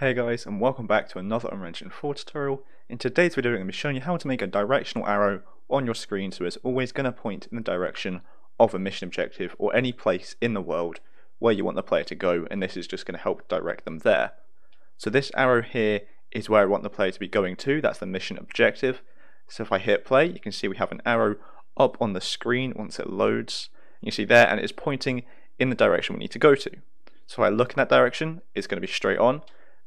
Hey guys and welcome back to another Unreal Engine 4 tutorial. In today's video I'm going to be showing you how to make a directional arrow on your screen so it's always going to point in the direction of a mission objective or any place in the world where you want the player to go and this is just going to help direct them there. So this arrow here is where I want the player to be going to, that's the mission objective. So if I hit play you can see we have an arrow up on the screen once it loads. You see there and it's pointing in the direction we need to go to. So if I look in that direction it's going to be straight on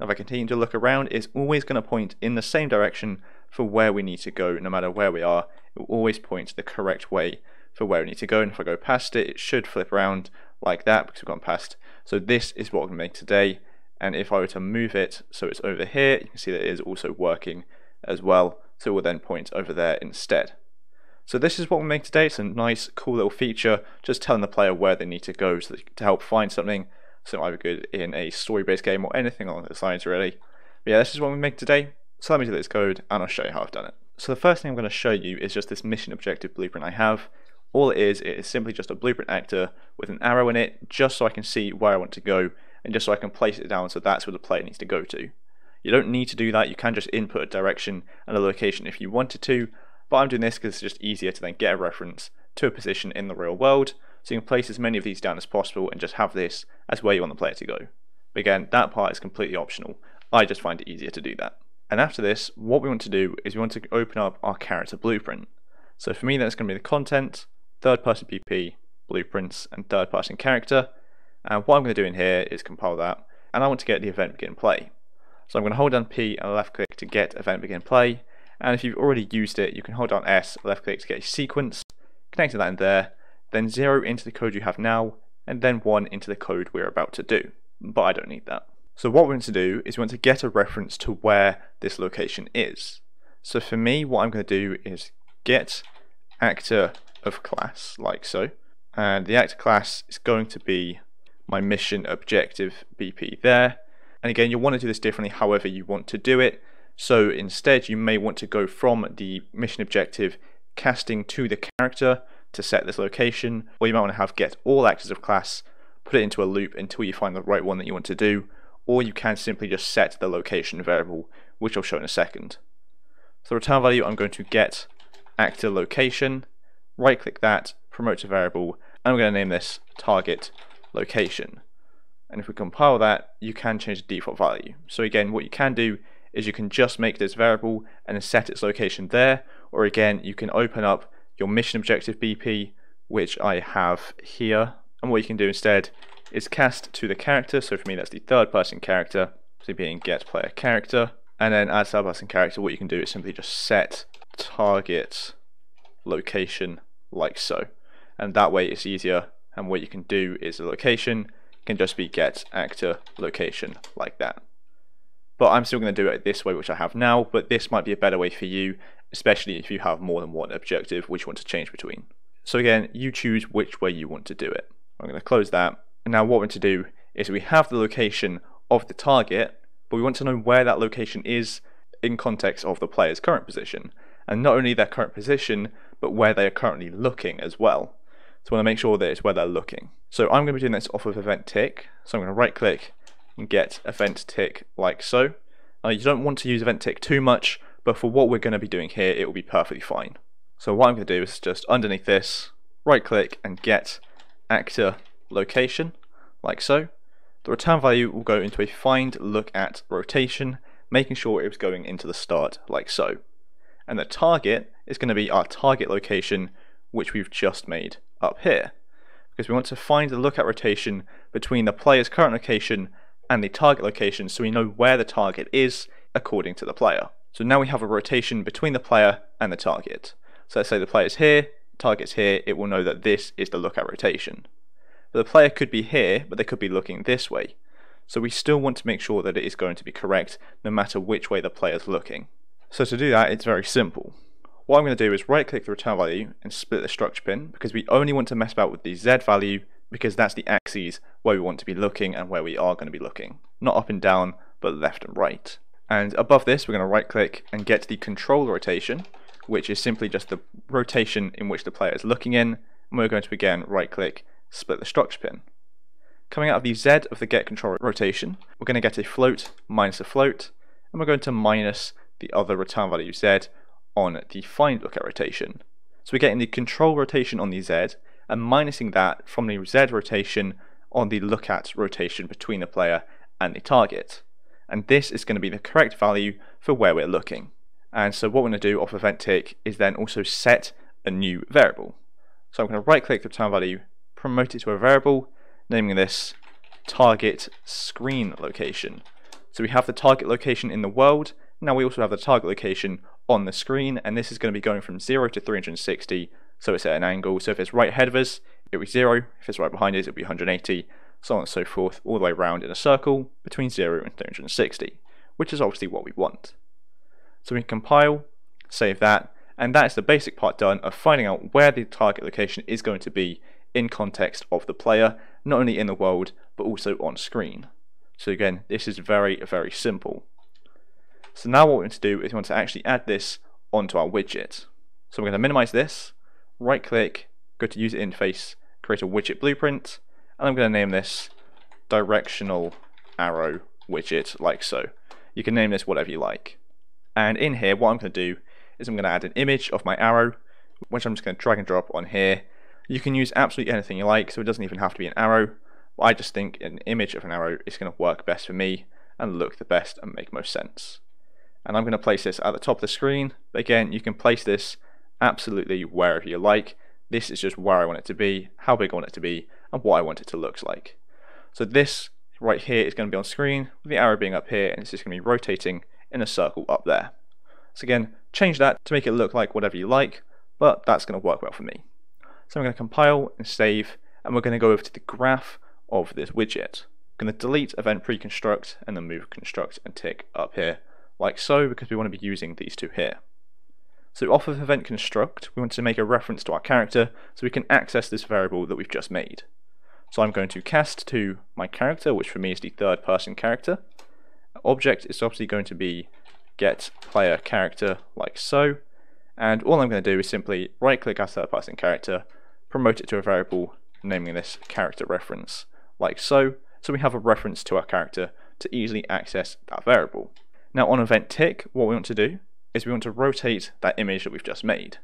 if I continue to look around, it's always going to point in the same direction for where we need to go, no matter where we are. It will always point the correct way for where we need to go. And if I go past it, it should flip around like that because we've gone past. So this is what we're going to make today. And if I were to move it so it's over here, you can see that it is also working as well. So it will then point over there instead. So this is what we make today. It's a nice, cool little feature, just telling the player where they need to go so to help find something so either good in a story-based game or anything along those lines really. But yeah, this is what we make today. So let me do this code and I'll show you how I've done it. So the first thing I'm going to show you is just this mission objective blueprint I have. All it is, it is simply just a blueprint actor with an arrow in it, just so I can see where I want to go, and just so I can place it down so that's where the player needs to go to. You don't need to do that, you can just input a direction and a location if you wanted to, but I'm doing this because it's just easier to then get a reference to a position in the real world, so you can place as many of these down as possible and just have this as where you want the player to go. But again, that part is completely optional. I just find it easier to do that. And after this, what we want to do is we want to open up our character blueprint. So for me, that's going to be the content, third person BP, blueprints, and third person character. And what I'm going to do in here is compile that, and I want to get the event begin play. So I'm going to hold down P and left click to get event begin play. And if you've already used it, you can hold down S, left click to get a sequence, connect that in there, then 0 into the code you have now, and then 1 into the code we're about to do. But I don't need that. So what we're going to do is we want to get a reference to where this location is. So for me, what I'm going to do is get actor of class, like so. And the actor class is going to be my mission objective BP there. And again, you'll want to do this differently however you want to do it. So instead, you may want to go from the mission objective casting to the character to set this location, or you might want to have get all actors of class, put it into a loop until you find the right one that you want to do, or you can simply just set the location variable, which I'll show in a second. So return value, I'm going to get actor location, right click that, promote to variable, and I'm going to name this target location. And if we compile that, you can change the default value. So again, what you can do is you can just make this variable and set its location there, or again, you can open up your mission objective BP, which I have here. And what you can do instead is cast to the character. So for me, that's the third person character, so being get player character. And then as third person character, what you can do is simply just set target location like so. And that way it's easier. And what you can do is the location can just be get actor location like that. But I'm still going to do it this way, which I have now, but this might be a better way for you especially if you have more than one objective which you want to change between. So again, you choose which way you want to do it. I'm going to close that. And now what we're going to do is we have the location of the target, but we want to know where that location is in context of the player's current position. And not only their current position, but where they are currently looking as well. So I want to make sure that it's where they're looking. So I'm going to be doing this off of event tick. So I'm going to right click and get event tick like so. Now you don't want to use event tick too much but for what we're going to be doing here, it will be perfectly fine. So what I'm going to do is just underneath this, right click and get actor location, like so. The return value will go into a find look at rotation, making sure it was going into the start, like so. And the target is going to be our target location, which we've just made up here. Because we want to find the look at rotation between the player's current location and the target location so we know where the target is according to the player. So now we have a rotation between the player and the target. So let's say the player is here, target's here, it will know that this is the look at rotation. But the player could be here, but they could be looking this way. So we still want to make sure that it is going to be correct no matter which way the player is looking. So to do that, it's very simple. What I'm going to do is right click the return value and split the structure pin, because we only want to mess about with the Z value because that's the axes where we want to be looking and where we are going to be looking. Not up and down, but left and right. And above this, we're going to right click and get the control rotation, which is simply just the rotation in which the player is looking in. And we're going to again right click, split the structure pin. Coming out of the Z of the get control rotation, we're going to get a float minus a float, and we're going to minus the other return value Z on the find look at rotation. So we're getting the control rotation on the Z and minusing that from the Z rotation on the look at rotation between the player and the target. And this is going to be the correct value for where we're looking. And so what we're going to do off event tick is then also set a new variable. So I'm going to right click the return value, promote it to a variable, naming this target screen location. So we have the target location in the world, now we also have the target location on the screen, and this is going to be going from 0 to 360, so it's at an angle. So if it's right ahead of us, it'll be 0, if it's right behind us, it'll be 180, so on and so forth, all the way around in a circle between 0 and 360, which is obviously what we want. So we can compile, save that, and that is the basic part done of finding out where the target location is going to be in context of the player, not only in the world, but also on screen. So again, this is very, very simple. So now what we want to do is we want to actually add this onto our widget. So we're going to minimize this, right click, go to user interface, create a widget blueprint, and I'm going to name this directional arrow widget like so. You can name this whatever you like. And in here, what I'm going to do is I'm going to add an image of my arrow, which I'm just going to drag and drop on here. You can use absolutely anything you like, so it doesn't even have to be an arrow. But I just think an image of an arrow is going to work best for me and look the best and make most sense and I'm going to place this at the top of the screen. But again, you can place this absolutely wherever you like. This is just where I want it to be, how big I want it to be, and what I want it to look like. So this right here is going to be on screen, with the arrow being up here, and it's just going to be rotating in a circle up there. So again, change that to make it look like whatever you like, but that's going to work well for me. So I'm going to compile and save, and we're going to go over to the graph of this widget. I'm going to delete event pre-construct and then move construct and tick up here like so, because we want to be using these two here. So off of event construct, we want to make a reference to our character so we can access this variable that we've just made. So I'm going to cast to my character, which for me is the third person character. Object is obviously going to be get player character like so. And all I'm going to do is simply right click our third person character, promote it to a variable, naming this character reference like so. So we have a reference to our character to easily access that variable. Now on event tick, what we want to do is we want to rotate that image that we've just made.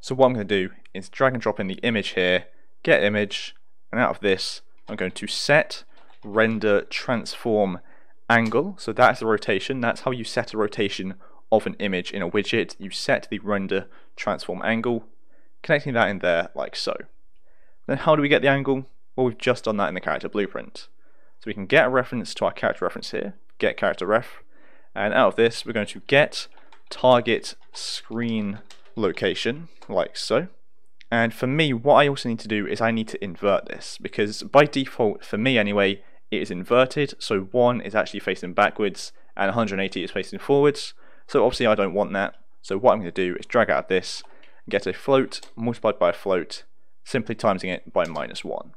So what I'm going to do is drag and drop in the image here, get image, and out of this I'm going to set render transform angle. So that's the rotation. That's how you set a rotation of an image in a widget. You set the render transform angle, connecting that in there like so. Then how do we get the angle? Well, we've just done that in the character blueprint. So we can get a reference to our character reference here, get character ref, and out of this we're going to get target screen location like so and for me what I also need to do is I need to invert this because by default for me anyway it is inverted. So 1 is actually facing backwards and 180 is facing forwards. So obviously I don't want that. So what I'm going to do is drag out this and get a float multiplied by a float simply timesing it by minus 1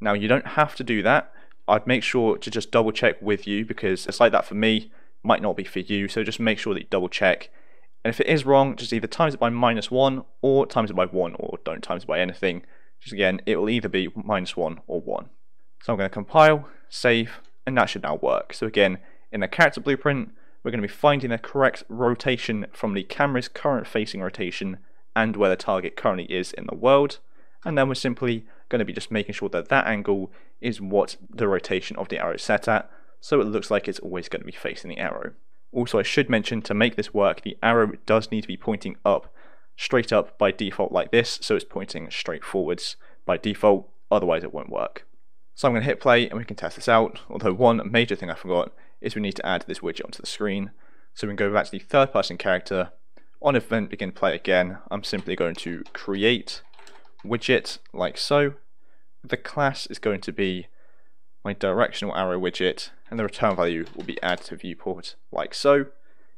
now you don't have to do that. I'd make sure to just double check with you because it's like that for me might not be for you, so just make sure that you double check. And if it is wrong, just either times it by minus 1 or times it by 1 or don't times it by anything. Just again, it will either be minus 1 or 1. So I'm going to compile, save, and that should now work. So again, in the character blueprint, we're going to be finding the correct rotation from the camera's current facing rotation and where the target currently is in the world. And then we're simply going to be just making sure that that angle is what the rotation of the arrow is set at so it looks like it's always going to be facing the arrow. Also I should mention to make this work the arrow does need to be pointing up, straight up by default like this, so it's pointing straight forwards by default, otherwise it won't work. So I'm going to hit play and we can test this out, although one major thing I forgot is we need to add this widget onto the screen. So we can go back to the third person character, on event begin play again, I'm simply going to create widget like so. The class is going to be my directional arrow widget and the return value will be added to viewport like so.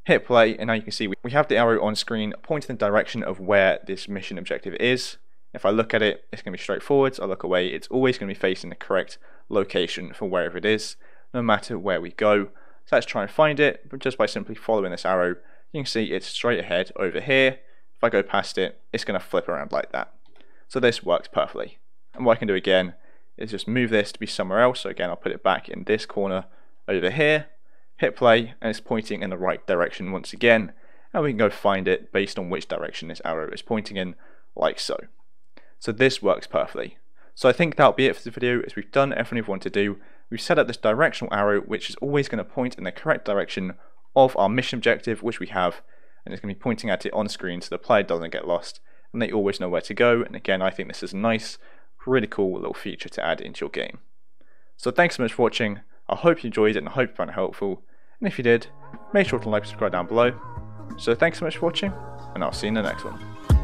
Hit play and now you can see we have the arrow on screen pointing in the direction of where this mission objective is. If I look at it, it's going to be straightforward. I look away, it's always going to be facing the correct location for wherever it is, no matter where we go. So let's try and find it, but just by simply following this arrow, you can see it's straight ahead over here. If I go past it, it's going to flip around like that. So this works perfectly. And what I can do again is just move this to be somewhere else. So again, I'll put it back in this corner over here, hit play, and it's pointing in the right direction once again. And we can go find it based on which direction this arrow is pointing in, like so. So this works perfectly. So I think that'll be it for the video, as we've done everything we want to do. We've set up this directional arrow, which is always going to point in the correct direction of our mission objective, which we have, and it's going to be pointing at it on screen so the player doesn't get lost, and they always know where to go. And again, I think this is a nice, really cool little feature to add into your game. So thanks so much for watching. I hope you enjoyed it and I hope you found it helpful. And if you did, make sure to like and subscribe down below. So thanks so much for watching, and I'll see you in the next one.